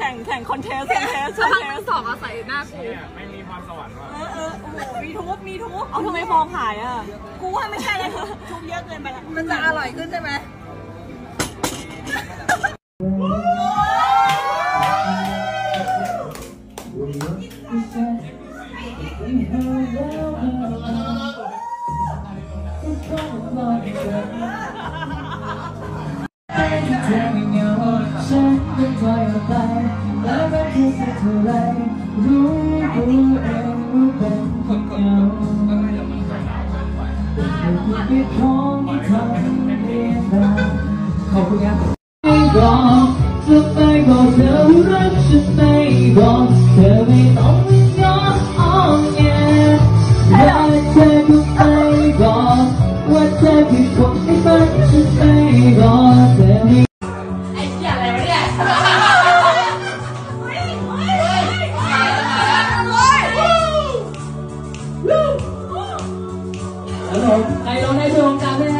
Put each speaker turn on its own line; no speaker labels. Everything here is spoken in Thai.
แข่งแข่งคอนเทสคอนเทสค
จะ
อน
พัง
เท
เป็
ส
นสองอาศัยหน้ากู
เนี่ยไม่มีความสวรรค์ว่ะ
เออเออโอ้โหมีทุบมีทุบเอาทำไมฟองหายอะ กูว่าไม่ใช่แล้วทุบเยอะเกินไปละ
มันจะอร่อยขึ้นใช่ไหม
ฉันเป็น ถอยออกไปแล้วก็คิดสักเท่าไรรู้ตัวเองว่าเป็นคนเหงาเป็นคนที่ของที่ทำเรียนได้ขอบคุณครับไม่บอกจะไม่บอกเธอรักฉันไม่บอกเธอไม่ต้องมาง้อนอ้อนแงว่าเธอก็ไม่บอกว่าเธอคือคนที่ฝันฉันไม่บอก ผมใครร้องได้ช่วยร้องตามด้วยนะ